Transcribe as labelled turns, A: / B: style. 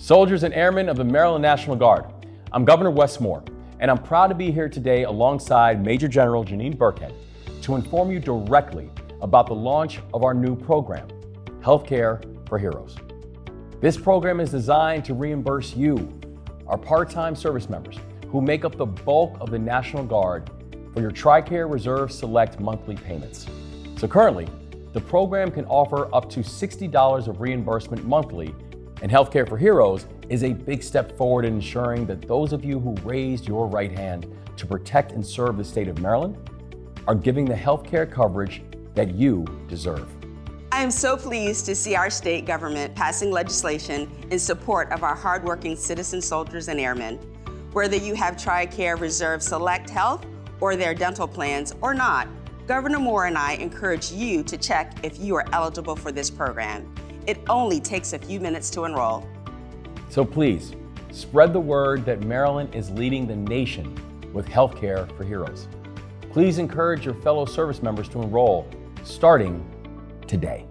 A: soldiers and airmen of the Maryland National Guard. I'm Governor Wes Moore, and I'm proud to be here today alongside Major General Janeen Birckhead to inform you directly about the launch of our new program, Healthcare for Heroes. This program is designed to reimburse you, our part-time service members, who make up the bulk of the National Guard for your TRICARE Reserve Select monthly payments. So currently, the program can offer up to $60 of reimbursement monthly and Healthcare for Heroes is a big step forward in ensuring that those of you who raised your right hand to protect and serve the state of Maryland are giving the healthcare coverage that you deserve.
B: I am so pleased to see our state government passing legislation in support of our hardworking citizen soldiers and airmen. Whether you have TRICARE Reserve Select Health or their dental plans or not, Governor Moore and I encourage you to check if you are eligible for this program. It only takes a few minutes to enroll.
A: So please, spread the word that Maryland is leading the nation with healthcare for heroes. Please encourage your fellow service members to enroll starting today.